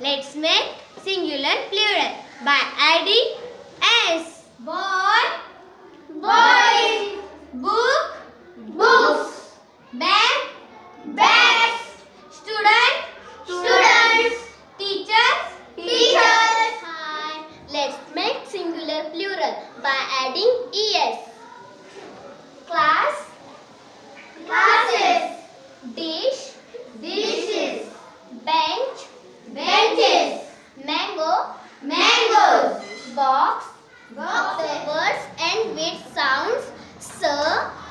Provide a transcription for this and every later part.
Let's make singular plural by adding s. Boy, boys. Book, books. Bag, bags. Student, students. Teachers, teachers. Hi. Let's make singular plural by adding es. Mangoes. Box, boxes. Words and with sounds s,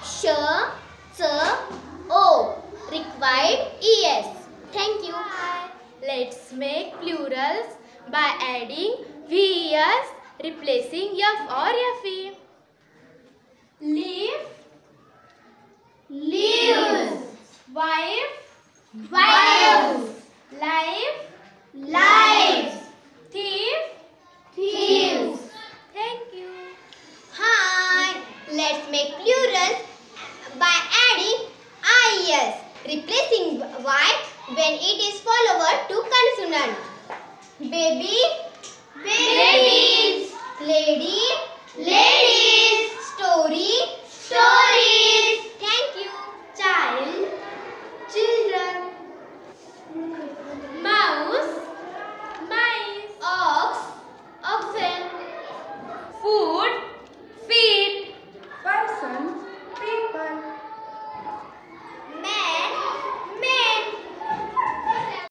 sh, ch, o. Required es. Thank you. Let's make plurals by adding vs replacing f or fe. Leaf, Leaves, wife, wives, make plurals by adding IES, replacing Y when it is followed to consonant. Baby, babies, lady, ladies, story, stories. Thank you. Child, children. Mouse, mice, ox, oxen, food,